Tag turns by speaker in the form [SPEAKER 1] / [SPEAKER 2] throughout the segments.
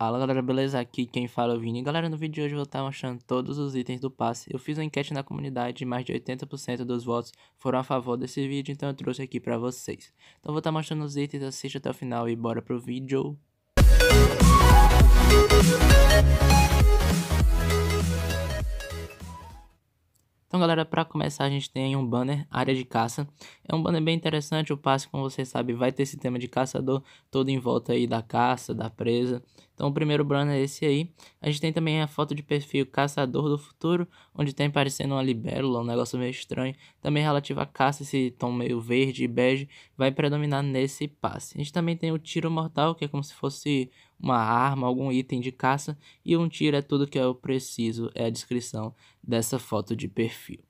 [SPEAKER 1] Fala galera, beleza? Aqui quem fala é o Vini. Galera, no vídeo de hoje eu vou estar mostrando todos os itens do passe. Eu fiz uma enquete na comunidade e mais de 80% dos votos foram a favor desse vídeo, então eu trouxe aqui pra vocês. Então vou estar mostrando os itens, assiste até o final e bora pro vídeo. Então, galera, para começar, a gente tem um banner, área de caça. É um banner bem interessante, o passe, como você sabe, vai ter esse tema de caçador todo em volta aí da caça, da presa. Então, o primeiro banner é esse aí. A gente tem também a foto de perfil Caçador do Futuro, onde tem parecendo uma libélula, um negócio meio estranho. Também relativo à caça, esse tom meio verde e bege vai predominar nesse passe. A gente também tem o tiro mortal, que é como se fosse uma arma, algum item de caça, e um tiro é tudo que eu preciso, é a descrição dessa foto de perfil.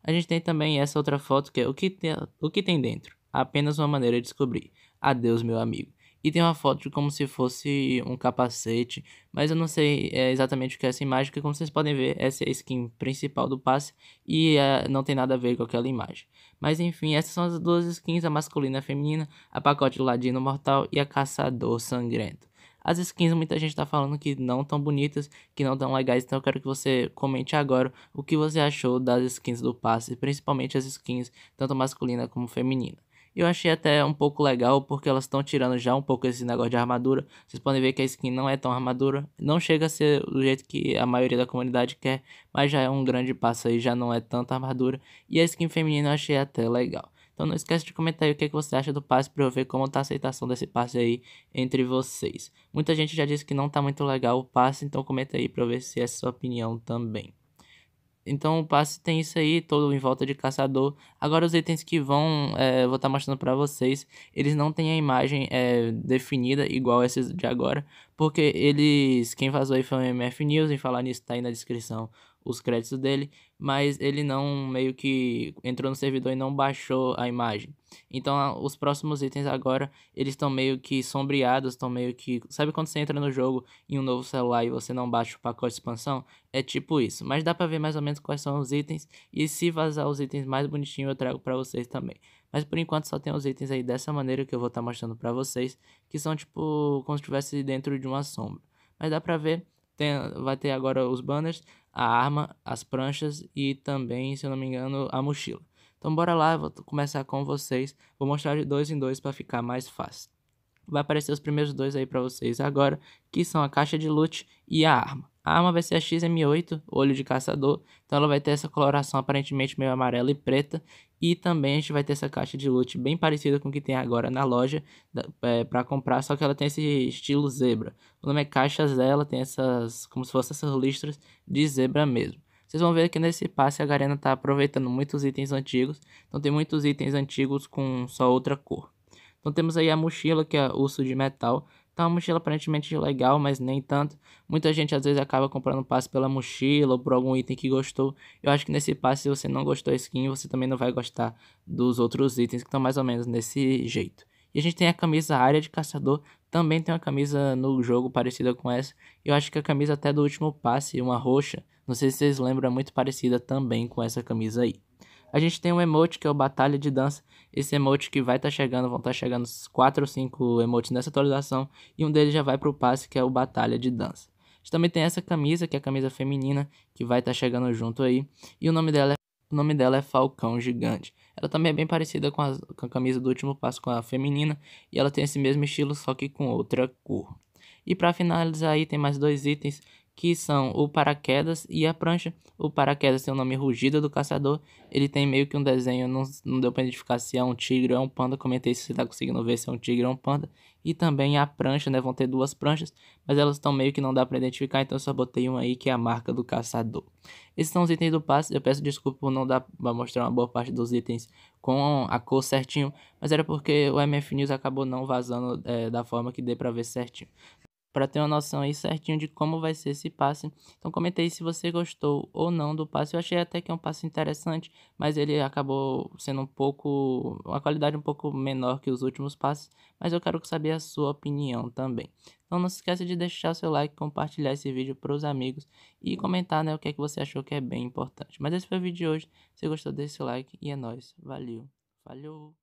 [SPEAKER 1] A gente tem também essa outra foto que é o que tem, o que tem dentro, apenas uma maneira de descobrir. Adeus, meu amigo. E tem uma foto de como se fosse um capacete, mas eu não sei é, exatamente o que é essa imagem, porque como vocês podem ver, essa é a skin principal do passe e é, não tem nada a ver com aquela imagem. Mas enfim, essas são as duas skins, a masculina e a feminina, a pacote Ladino Mortal e a Caçador Sangrento. As skins muita gente tá falando que não tão bonitas, que não tão legais, então eu quero que você comente agora o que você achou das skins do passe, principalmente as skins tanto masculina como feminina. Eu achei até um pouco legal porque elas estão tirando já um pouco esse negócio de armadura. Vocês podem ver que a skin não é tão armadura, não chega a ser do jeito que a maioria da comunidade quer, mas já é um grande passo aí, já não é tanta armadura. E a skin feminina eu achei até legal. Então não esquece de comentar aí o que, é que você acha do passe para eu ver como tá a aceitação desse passe aí entre vocês. Muita gente já disse que não tá muito legal o passe, então comenta aí para eu ver se é sua opinião também. Então o passe tem isso aí, todo em volta de caçador. Agora os itens que vão, é, vou estar tá mostrando para vocês, eles não têm a imagem é, definida igual esses de agora, porque eles, quem vazou aí foi o MF News, em falar nisso tá aí na descrição os créditos dele, mas ele não meio que entrou no servidor e não baixou a imagem. Então os próximos itens agora, eles estão meio que sombreados, estão meio que, sabe quando você entra no jogo em um novo celular e você não baixa o pacote de expansão? É tipo isso, mas dá para ver mais ou menos quais são os itens e se vazar os itens mais bonitinhos eu trago para vocês também. Mas por enquanto só tem os itens aí dessa maneira que eu vou estar tá mostrando para vocês, que são tipo como se estivesse dentro de uma sombra. Mas dá para ver tem, vai ter agora os banners, a arma, as pranchas e também, se eu não me engano, a mochila. Então bora lá, vou começar com vocês. Vou mostrar de dois em dois para ficar mais fácil. Vai aparecer os primeiros dois aí para vocês agora, que são a caixa de loot e a arma. A arma vai ser a XM8, olho de caçador, então ela vai ter essa coloração aparentemente meio amarela e preta. E também a gente vai ter essa caixa de loot bem parecida com o que tem agora na loja é, para comprar, só que ela tem esse estilo zebra. O nome é caixas dela, tem essas, como se fossem essas listras de zebra mesmo. Vocês vão ver que nesse passe a Garena está aproveitando muitos itens antigos, então tem muitos itens antigos com só outra cor. Então temos aí a mochila, que é urso de metal, Tá uma mochila aparentemente legal, mas nem tanto. Muita gente às vezes acaba comprando passe pela mochila ou por algum item que gostou. Eu acho que nesse passe, se você não gostou da skin, você também não vai gostar dos outros itens que estão mais ou menos desse jeito. E a gente tem a camisa área de caçador. Também tem uma camisa no jogo parecida com essa. Eu acho que a camisa até do último passe, uma roxa. Não sei se vocês lembram, é muito parecida também com essa camisa aí. A gente tem um emote que é o Batalha de Dança. Esse emote que vai estar tá chegando, vão estar tá chegando 4 ou 5 emotes nessa atualização. E um deles já vai para o passe, que é o Batalha de Dança. A gente também tem essa camisa, que é a camisa feminina, que vai estar tá chegando junto aí. E o nome dela é, o nome dela é Falcão Gigante. Ela também é bem parecida com a, com a camisa do último passo, com a feminina. E ela tem esse mesmo estilo, só que com outra cor. E para finalizar aí, tem mais dois itens que são o paraquedas e a prancha. O paraquedas tem o nome Rugida do Caçador. Ele tem meio que um desenho, não, não deu para identificar se é um tigre ou é um panda. Comentei se você tá conseguindo ver se é um tigre ou um panda. E também a prancha, né? Vão ter duas pranchas, mas elas estão meio que não dá para identificar, então eu só botei uma aí que é a marca do caçador. Esses são os itens do passe. Eu peço desculpa por não dar para mostrar uma boa parte dos itens com a cor certinho, mas era porque o MF News acabou não vazando é, da forma que dê para ver certinho para ter uma noção aí certinho de como vai ser esse passe. Então comentei se você gostou ou não do passe. Eu achei até que é um passe interessante, mas ele acabou sendo um pouco uma qualidade um pouco menor que os últimos passes, mas eu quero saber a sua opinião também. Então não se esqueça de deixar seu like, compartilhar esse vídeo para os amigos e comentar, né, o que é que você achou que é bem importante. Mas esse foi o vídeo de hoje. Se gostou, deixe seu like e é nóis. Valeu. Falou.